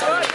That's all right.